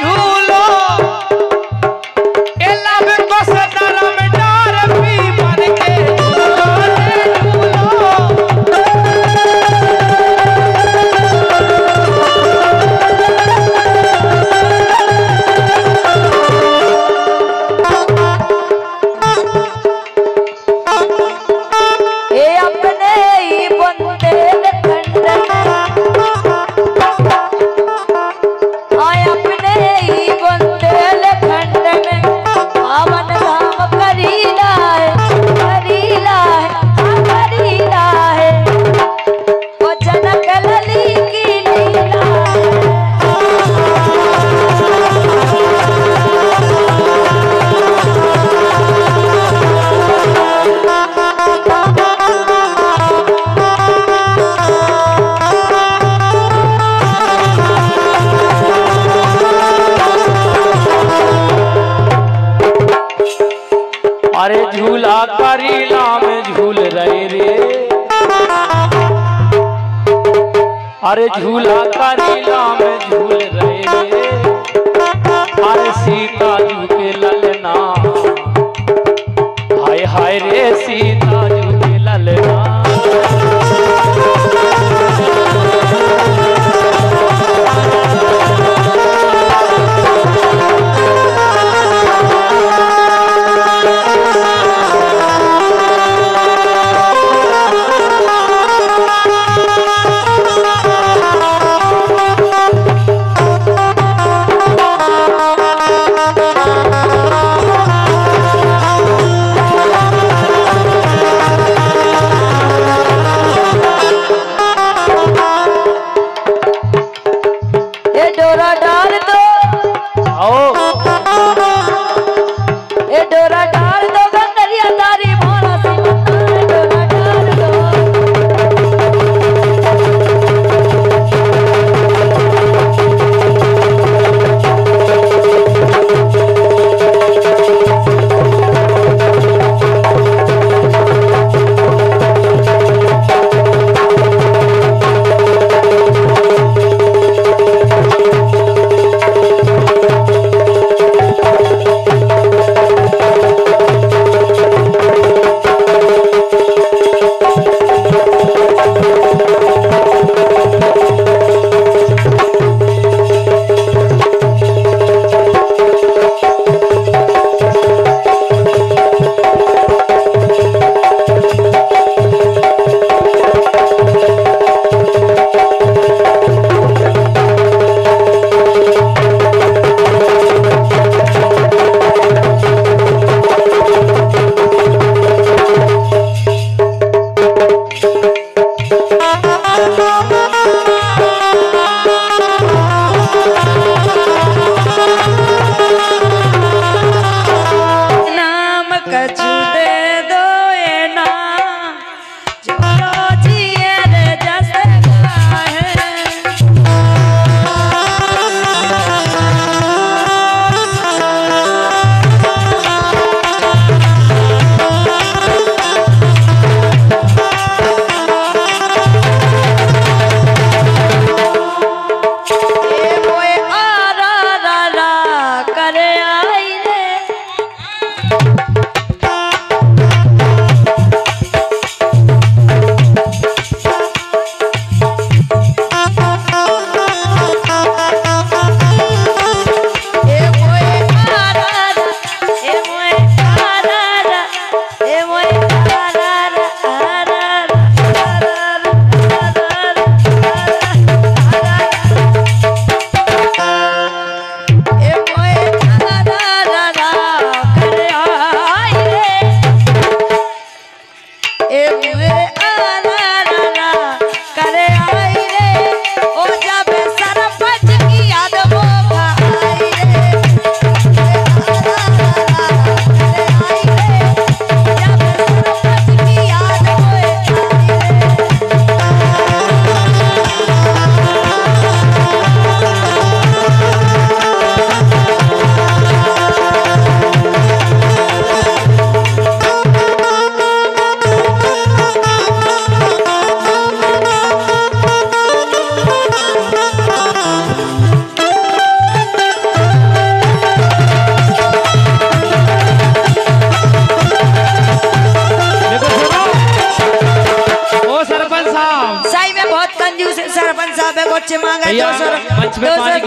ঝু रे अरे झूला करेला में झूल रहे। रे अरे सीता झुके ललना। हाय हाय रे सीता।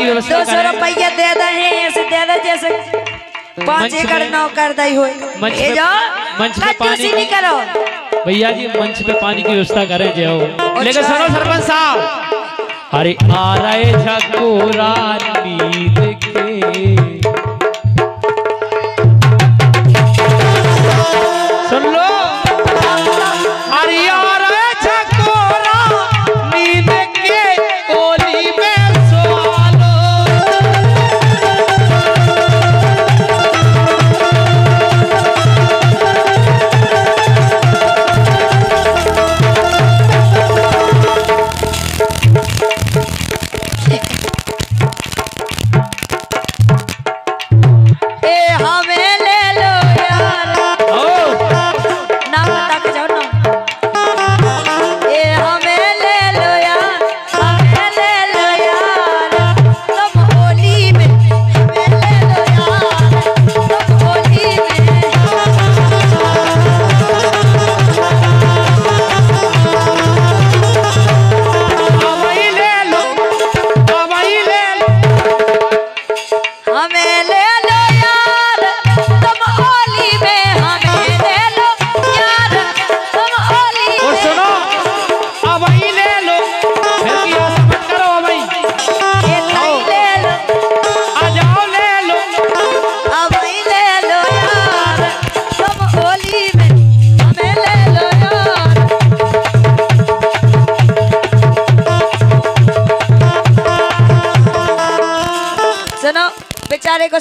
की व्यवस्था दो सौ। रुपया दे दे ऐसे दे दे जैसे। पाँच एकड़ नौ कर दई हो मंच पे- जाओ मंच पे पानी नहीं करो। भैया जी मंच पे पानी की व्यवस्था करें जो लेकिन। सुनो सरपंच साहब। अरे आ रहे झकोरा नींद के।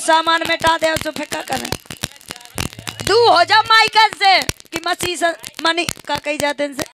सामान मिटा दे तो फेंका कर। तू हो जा माइकल से, कि मसीह मनी का कही जाते से